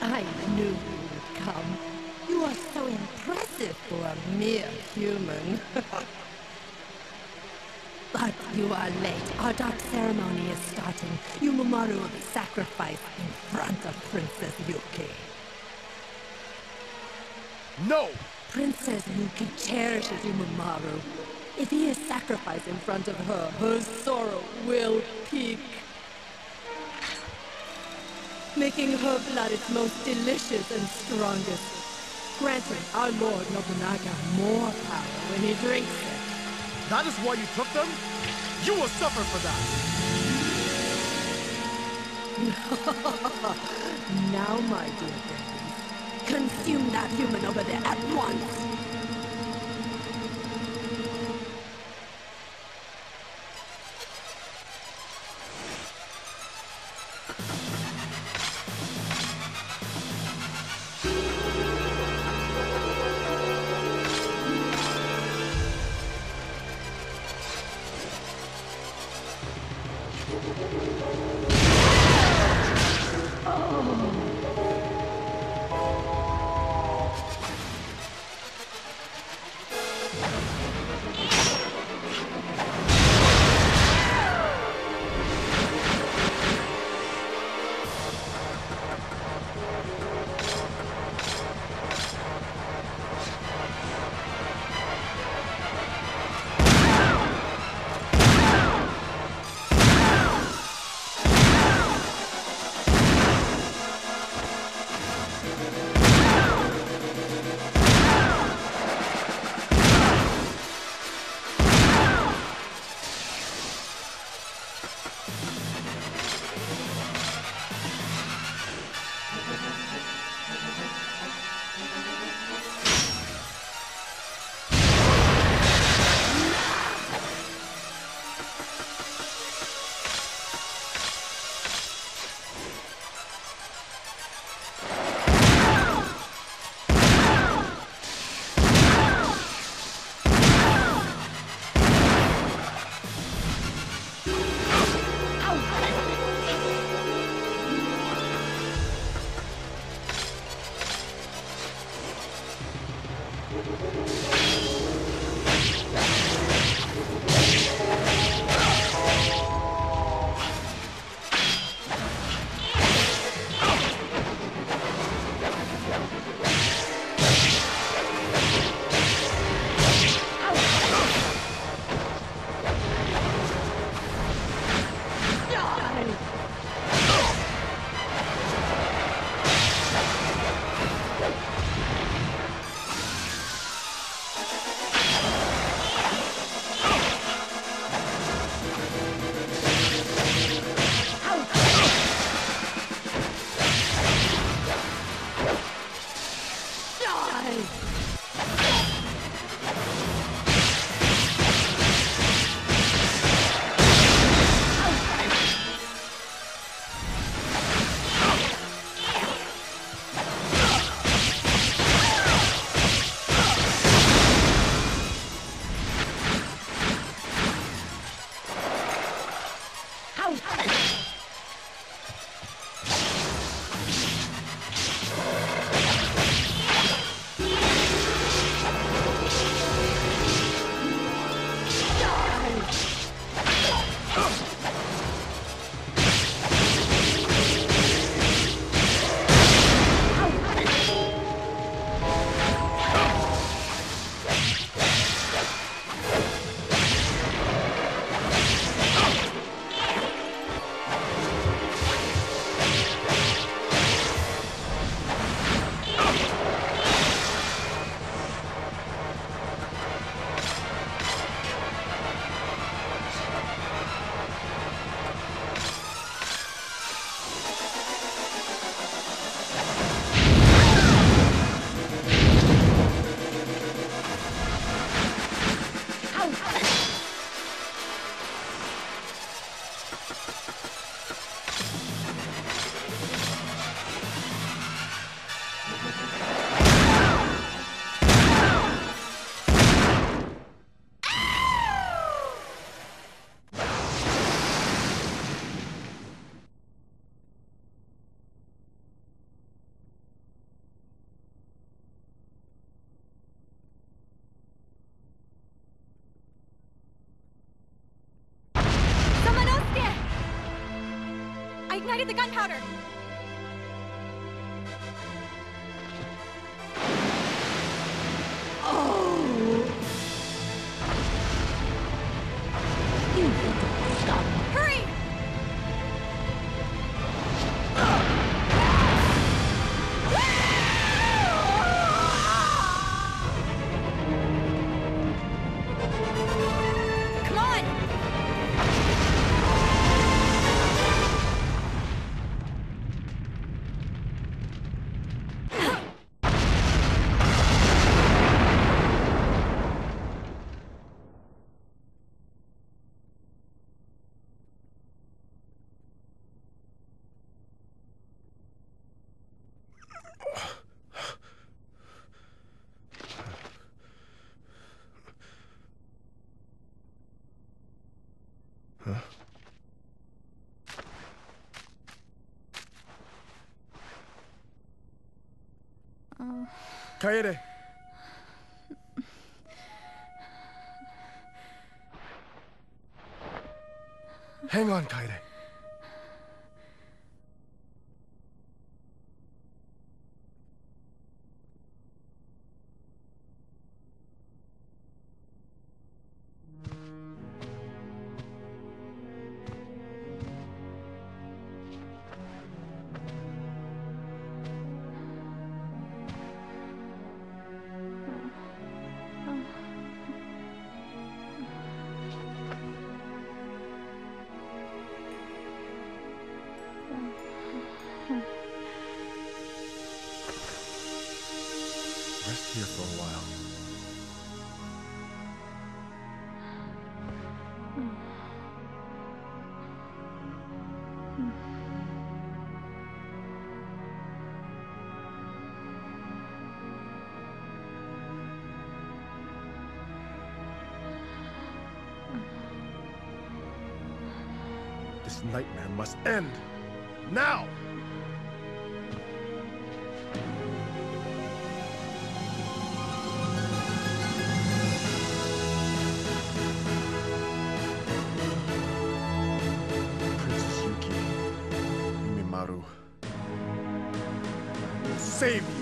I knew you would come. You are so impressive for a mere human. but you are late. Our dark ceremony is starting. Yumemaru will be sacrificed in front of Princess Yuki. No! Princess Yuki cherishes Yumemaru. If he is sacrificed in front of her, her sorrow will peak. Making her blood its most delicious and strongest. Granting our Lord Nobunaga more power when he drinks it. That is why you took them? You will suffer for that! Now, my dear babies, consume that human over there at once! alive! Ignited the gunpowder! Kaede. Hang on, Kaede. This nightmare must end. Now! Princess Yuki, Mimaru. Save you.